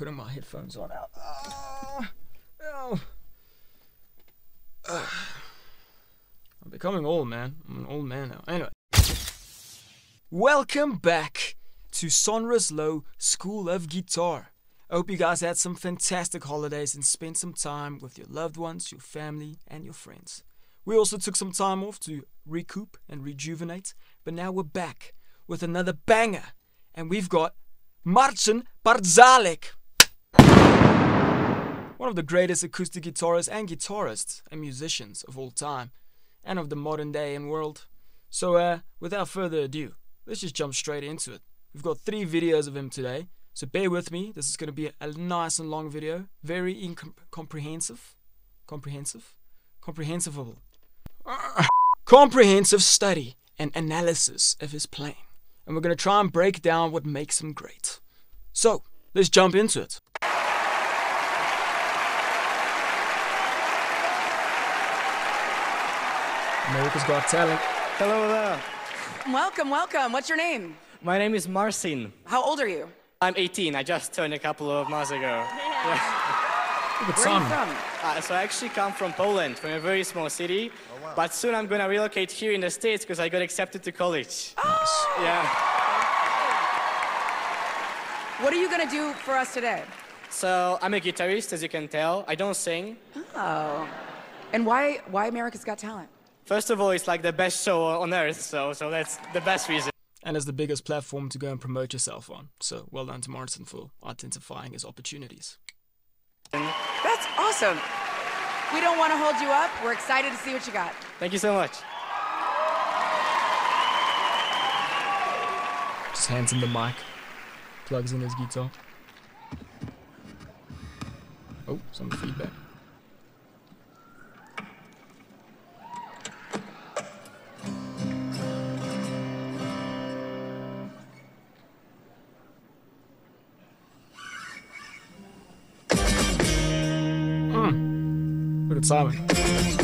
putting my headphones on out. Ow. Ah. I'm becoming old, man. I'm an old man now. Anyway. Welcome back to Sonorous Low School of Guitar. I hope you guys had some fantastic holidays and spent some time with your loved ones, your family, and your friends. We also took some time off to recoup and rejuvenate, but now we're back with another banger, and we've got Marcin Patrzalek. One of the greatest acoustic guitarists and guitarists and musicians of all time, and of the modern day and world. So, uh, without further ado, let's just jump straight into it. We've got three videos of him today, so bear with me. This is going to be a nice and long video, very comprehensive, comprehensive, comprehensive, comprehensive study and analysis of his playing. And we're going to try and break down what makes him great. So, let's jump into it. America's Got Talent. Hello there. Welcome, welcome. What's your name? My name is Marcin. How old are you? I'm 18. I just turned a couple of months ago. Look at Where are you from? Uh, so I actually come from Poland, from a very small city. But soon I'm gonna relocate here in the States because I got accepted to college. Oh! Yeah. What are you going to do for us today? So I'm a guitarist, as you can tell. I don't sing. Oh. And why why America's Got Talent? First of all, it's like the best show on earth, so so that's the best reason. And it's the biggest platform to go and promote yourself on. So, well done to Martin for identifying his opportunities. That's awesome. We don't want to hold you up. We're excited to see what you got. Thank you so much. Just hands him the mic, plugs in his guitar. Oh, some feedback. Simon.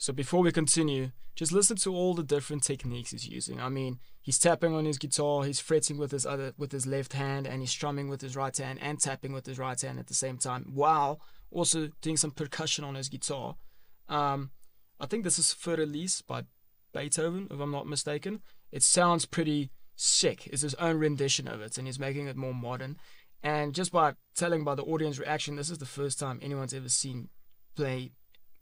So before we continue, just listen to all the different techniques he's using. I mean, he's tapping on his guitar, he's fretting with his other with his left hand, and he's strumming with his right hand and tapping with his right hand at the same time, while also doing some percussion on his guitar. Um, I think this is Für Elise by Beethoven, if I'm not mistaken. It sounds pretty sick. It's his own rendition of it, and he's making it more modern. And just by telling by the audience reaction, this is the first time anyone's ever seen play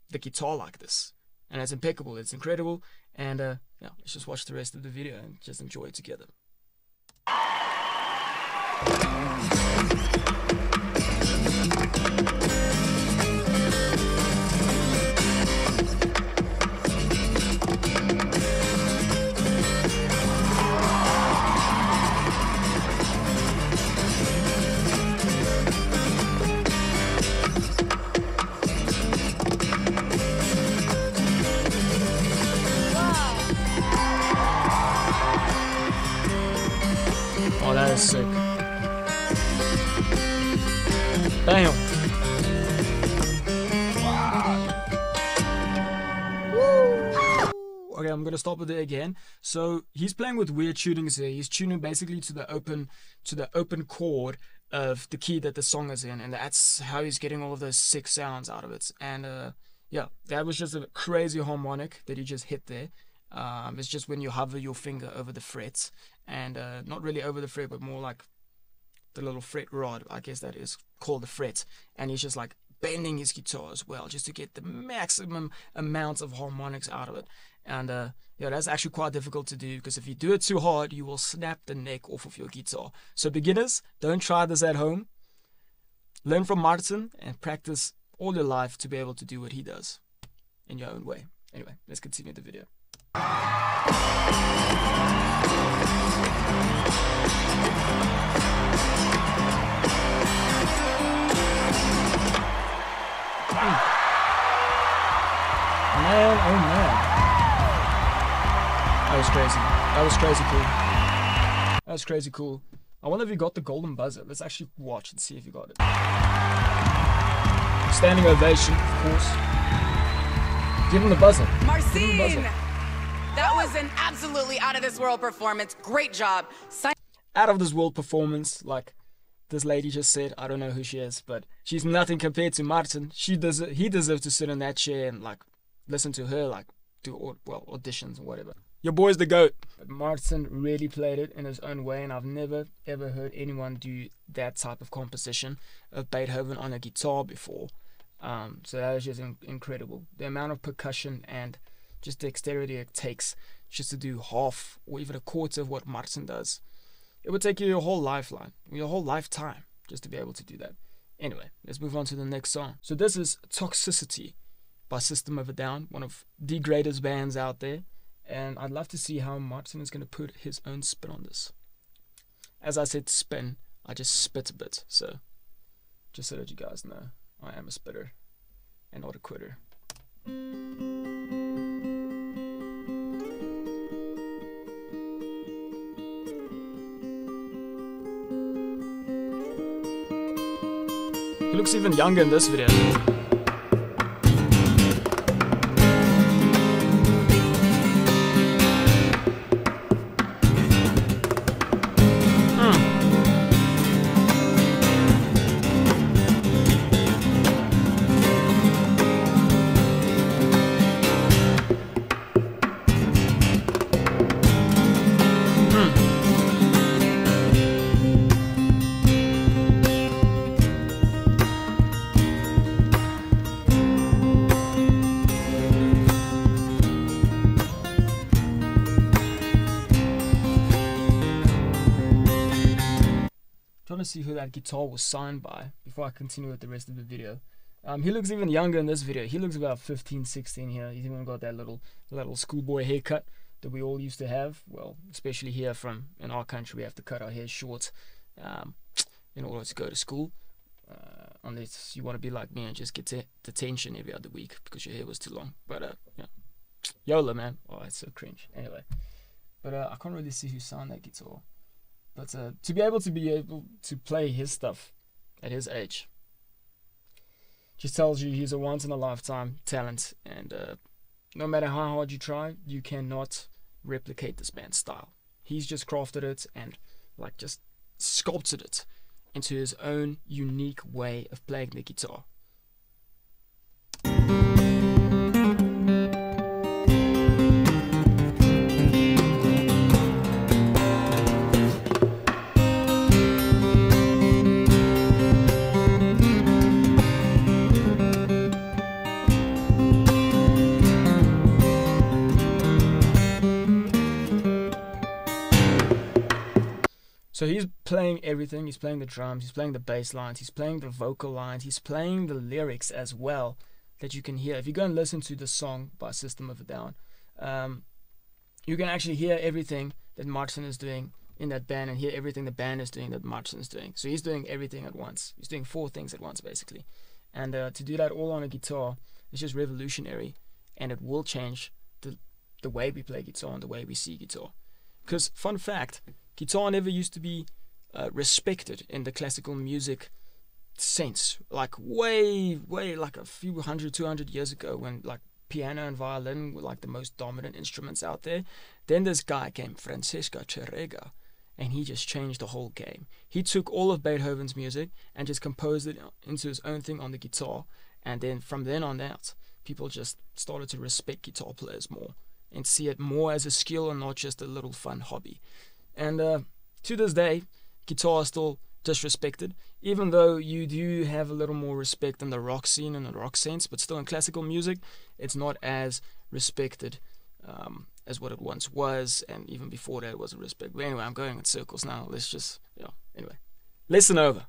the guitar like this. And it's impeccable, it's incredible. And uh, yeah, let's just watch the rest of the video and just enjoy it together. Stop it there again. So he's playing with weird tunings here. He's tuning basically to the open to the open chord of the key that the song is in, and that's how he's getting all of those sick sounds out of it. And uh, yeah, that was just a crazy harmonic that he just hit there. Um, it's just when you hover your finger over the frets, and uh, not really over the fret, but more like the little fret rod, I guess that is called the fret, and he's just like bending his guitar as well, just to get the maximum amount of harmonics out of it. And uh, yeah, that's actually quite difficult to do because if you do it too hard, you will snap the neck off of your guitar. So beginners, don't try this at home. learn from Martin and practice all your life to be able to do what he does in your own way. Anyway, let's continue the video. Man, oh was crazy. That was crazy cool. That was crazy cool. I wonder if you got the golden buzzer. Let's actually watch and see if you got it. Standing ovation, of course. Give him the buzzer. The Marcin! buzzer. That was an absolutely out of this world performance. Great job. Sign- Out of this world performance, like this lady just said. I don't know who she is, but she's nothing compared to Martin. She does. He deserves to sit in that chair and like listen to her like do well auditions or whatever. Your boy's the goat. Martin really played it in his own way, and I've never ever heard anyone do that type of composition of Beethoven on a guitar before. Um, so that was just in- incredible. The amount of percussion and just dexterity it takes just to do half or even a quarter of what Martin does. It would take you your whole lifeline, your whole lifetime, just to be able to do that. Anyway, let's move on to the next song. So this is Toxicity by System of a Down, one of the greatest bands out there. And I'd love to see how Martin is going to put his own spin on this. As I said spin, I just spit a bit. So just so that you guys know, I am a spitter and not a quitter. He looks even younger in this video. Trying to see who that guitar was signed by before I continue with the rest of the video. Um, he looks even younger in this video. He looks about 15, 16 here. He's even got that little little schoolboy haircut that we all used to have. Well, especially here from in our country, we have to cut our hair short um, in order to go to school. Uh, unless you want to be like me and just get detention every other week because your hair was too long. But uh, yeah, YOLO, man. Oh, it's so cringe. Anyway, but uh, I can't really see who signed that guitar. But uh, to be able to be able to play his stuff at his age just tells you he's a once in a lifetime talent, and uh, no matter how hard you try, you cannot replicate this band's style. He's just crafted it and like just sculpted it into his own unique way of playing the guitar. So he's playing everything. He's playing the drums, he's playing the bass lines, he's playing the vocal lines, he's playing the lyrics as well that you can hear. If you go and listen to the song by System of a Down, um, you can actually hear everything that Martin is doing in that band and hear everything the band is doing that Martin is doing. So he's doing everything at once. He's doing four things at once basically. And uh, to do that all on a guitar is just revolutionary and it will change the, the way we play guitar and the way we see guitar. Because, fun fact, guitar never used to be uh, respected in the classical music sense. Like, way, way, like a few hundred, two hundred years ago, when like piano and violin were like the most dominant instruments out there. Then this guy came, Francesco Tárrega, and he just changed the whole game. He took all of Beethoven's music and just composed it into his own thing on the guitar. And then from then on out, people just started to respect guitar players more and see it more as a skill and not just a little fun hobby. And uh, to this day, guitar is still disrespected, even though you do have a little more respect in the rock scene and the rock sense, but still in classical music, it's not as respected um, as what it once was, and even before that, it wasn't respected. But anyway, I'm going in circles now. Let's just, you know, anyway, lesson over.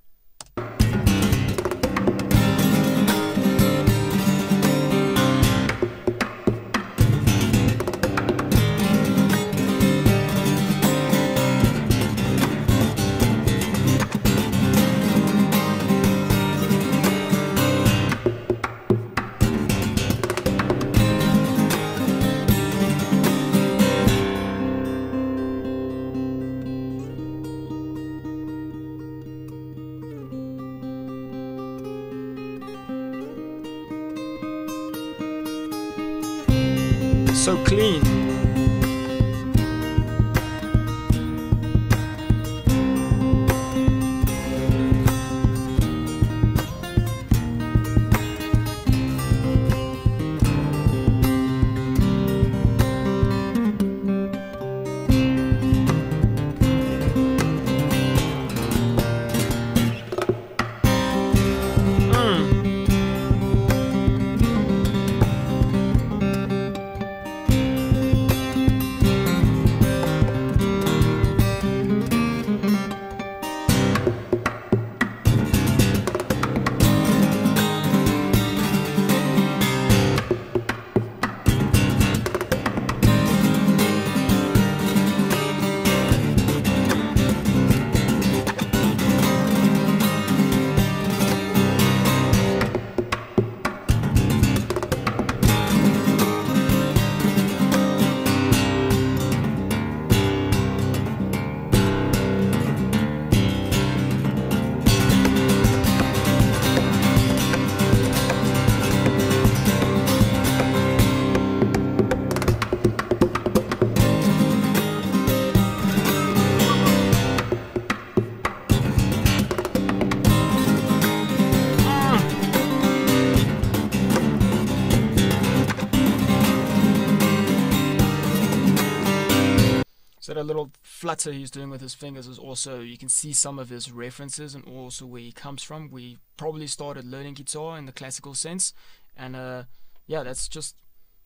That little flutter he's doing with his fingers is also you can see some of his references and also where he comes from. We probably started learning guitar in the classical sense, and uh, yeah, that's just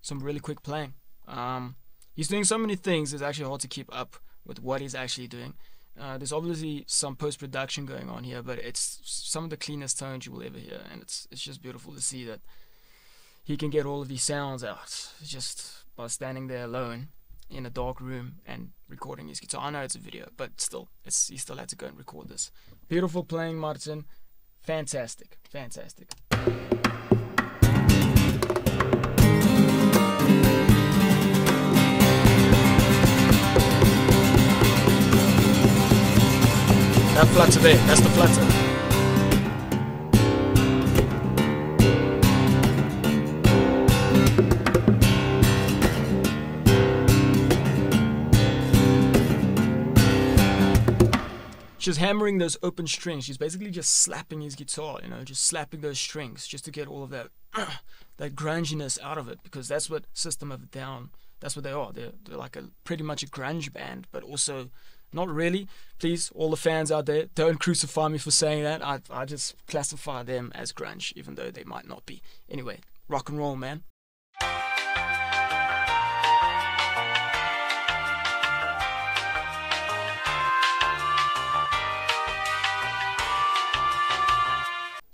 some really quick playing. Um, he's doing so many things; it's actually hard to keep up with what he's actually doing. Uh, there's obviously some post production going on here, but it's some of the cleanest tones you will ever hear, and it's it's just beautiful to see that he can get all of these sounds out just by standing there alone in a dark room and recording his guitar. I know it's a video, but still, it's he still had to go and record this. Beautiful playing, Martin. Fantastic, fantastic. That flutter there, that's the flutter. She's hammering those open strings. She's basically just slapping his guitar, you know, just slapping those strings just to get all of that that grunginess out of it because that's what System of Down, that's what they are. They're, they're like a pretty much a grunge band, but also not really. Please, all the fans out there, don't crucify me for saying that. I, I just classify them as grunge, even though they might not be. Anyway, rock and roll, man.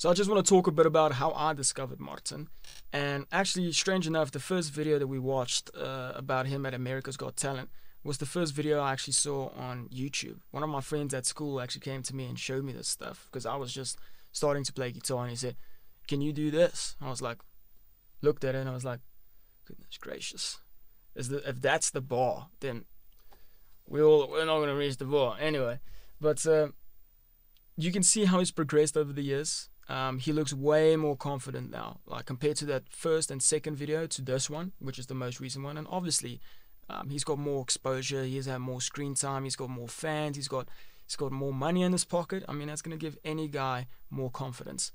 So I just want to talk a bit about how I discovered Martin. And actually, strange enough, the first video that we watched uh, about him at America's Got Talent was the first video I actually saw on YouTube. One of my friends at school actually came to me and showed me this stuff because I was just starting to play guitar and he said, Can you do this? I was like, looked at it and I was like, Goodness gracious. Is the, if that's the bar, then we all, we're not going to reach the bar. Anyway, but uh, you can see how he's progressed over the years. Um, he looks way more confident now, like compared to that first and second video to this one, which is the most recent one. And obviously, um, he's got more exposure. He has had more screen time. He's got more fans. He's got he's got more money in his pocket. I mean, that's gonna give any guy more confidence.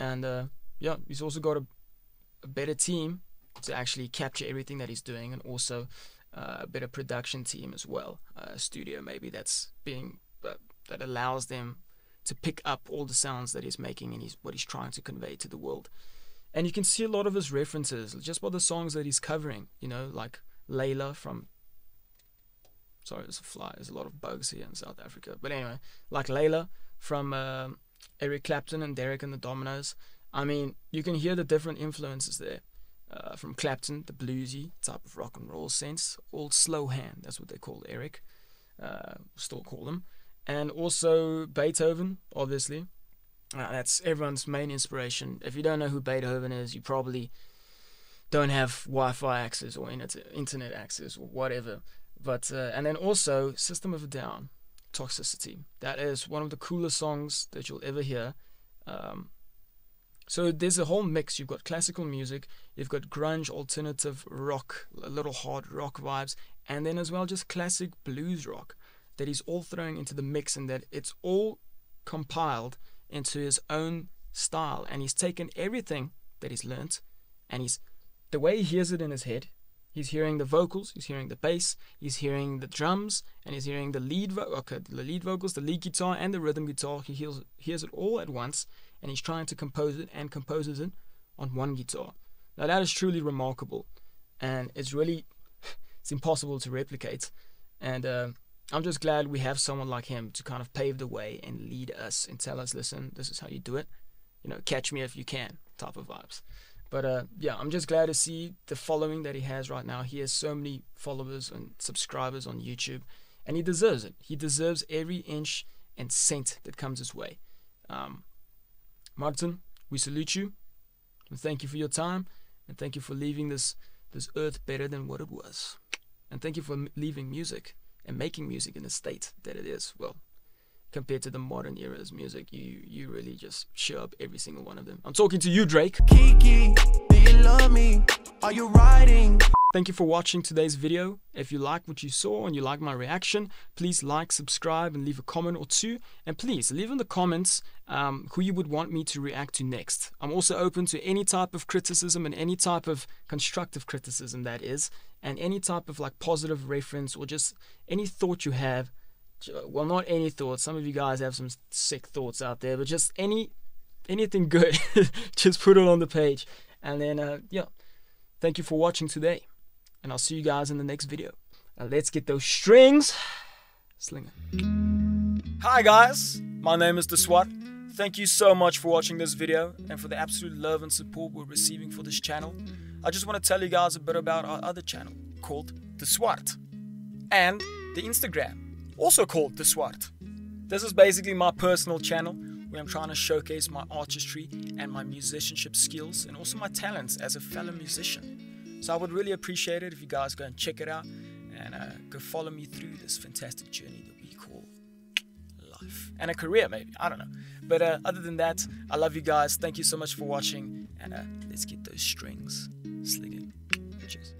And uh, yeah, he's also got a, a, better team to actually capture everything that he's doing, and also uh, a better production team as well. A studio maybe that's being that allows them to pick up all the sounds that he's making and he's, what he's trying to convey to the world. And you can see a lot of his references just by the songs that he's covering, you know, like Layla from. Sorry, there's a fly. There's a lot of bugs here in South Africa. But anyway, like Layla from uh, Eric Clapton and Derek and the Dominos. I mean, you can hear the different influences there. Uh, from Clapton, the bluesy type of rock and roll sense, old slow hand, that's what they call Eric, uh, still call him and also Beethoven, obviously. Uh, that's everyone's main inspiration. If you don't know who Beethoven is, you probably don't have Wi-Fi access or internet access or whatever. But uh, and then also System of a Down, Toxicity. That is one of the coolest songs that you'll ever hear. Um, So there's a whole mix. You've got classical music, you've got grunge, alternative rock, a little hard rock vibes, and then as well just classic blues rock that he's all throwing into the mix and that it's all compiled into his own style. And he's taken everything that he's learnt and he's the way he hears it in his head. He's hearing the vocals, he's hearing the bass, he's hearing the drums, and he's hearing the lead vo- okay, the lead vocals, the lead guitar, and the rhythm guitar. He hears, hears it all at once, and he's trying to compose it and composes it on one guitar. Now that is truly remarkable, and it's really it's impossible to replicate. And uh, I'm just glad we have someone like him to kind of pave the way and lead us and tell us, listen, this is how you do it. You know, catch me if you can type of vibes. But uh, yeah, I'm just glad to see the following that he has right now. He has so many followers and subscribers on YouTube, and he deserves it. He deserves every inch and cent that comes his way. Um, Martin, we salute you, and thank you for your time, and thank you for leaving this this earth better than what it was, and thank you for leaving music and making music in the state that it is. Well, compared to the modern era's music, you you really just show up every single one of them. I'm talking to you, Drake. Kiki, do you love me? Are you riding? Thank you for watching today's video. If you like what you saw and you like my reaction, please like, subscribe, and leave a comment or two. And please leave in the comments um, who you would want me to react to next. I'm also open to any type of criticism and any type of constructive criticism, that is, and any type of like positive reference or just any thought you have. Well, not any thoughts. Some of you guys have some sick thoughts out there, but just any anything good, just put it on the page. And then, uh, yeah, thank you for watching today and I'll see you guys in the next video. Now let's get those strings slinging. Hi guys, my name is De Swardt. Thank you so much for watching this video and for the absolute love and support we're receiving for this channel. I just want to tell you guys a bit about our other channel called De Swardt and the Instagram, also called De Swardt. This is basically my personal channel where I'm trying to showcase my artistry and my musicianship skills and also my talents as a fellow musician. So I would really appreciate it if you guys go and check it out and uh, go follow me through this fantastic journey that we call life and a career, maybe. I don't know. But uh, other than that, I love you guys. Thank you so much for watching, and uh, let's get those strings slinging. Cheers.